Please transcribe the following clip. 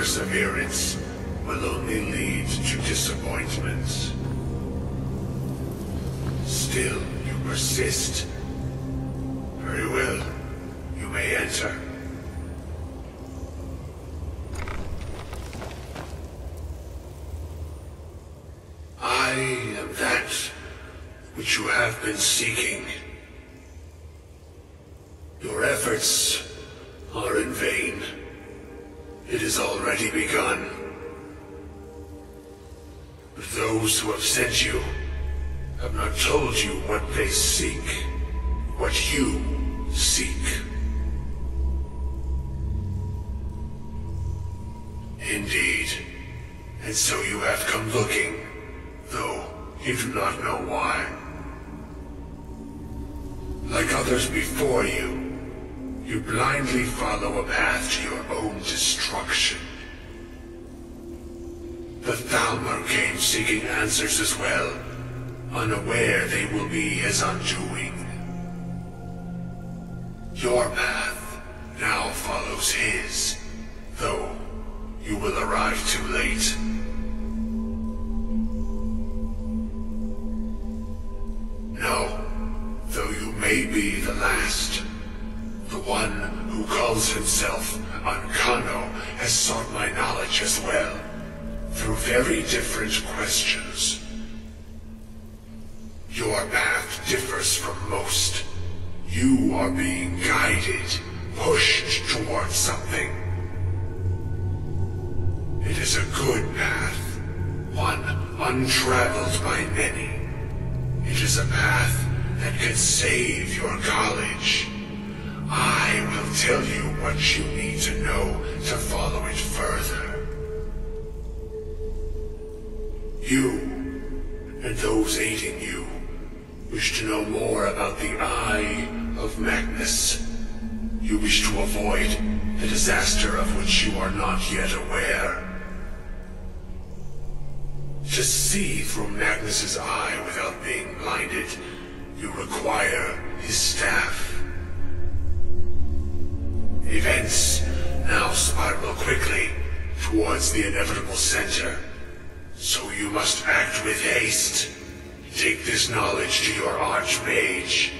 perseverance will only lead to disappointments. Still, you persist. Very well. You may enter. I am that which you have been seeking. Your efforts are in vain. It has already begun. But those who have sent you have not told you what they seek, what you seek. Indeed. And so you have come looking, though you do not know why. Like others before you, you blindly follow a path to your own destruction. The Thalmor came seeking answers as well, unaware they will be his undoing. Your path now follows his, though you will arrive too late. No, though you may be the last, one who calls himself Ancano has sought my knowledge as well, through very different questions. Your path differs from most. You are being guided, pushed towards something. It is a good path, one untraveled by many. It is a path that could save your college. What you need to know to follow it further. You, and those aiding you, wish to know more about the Eye of Magnus. You wish to avoid the disaster of which you are not yet aware. To see through Magnus's eye without being blinded, you require his staff. Events now spiral quickly towards the inevitable center. So you must act with haste. Take this knowledge to your Archmage.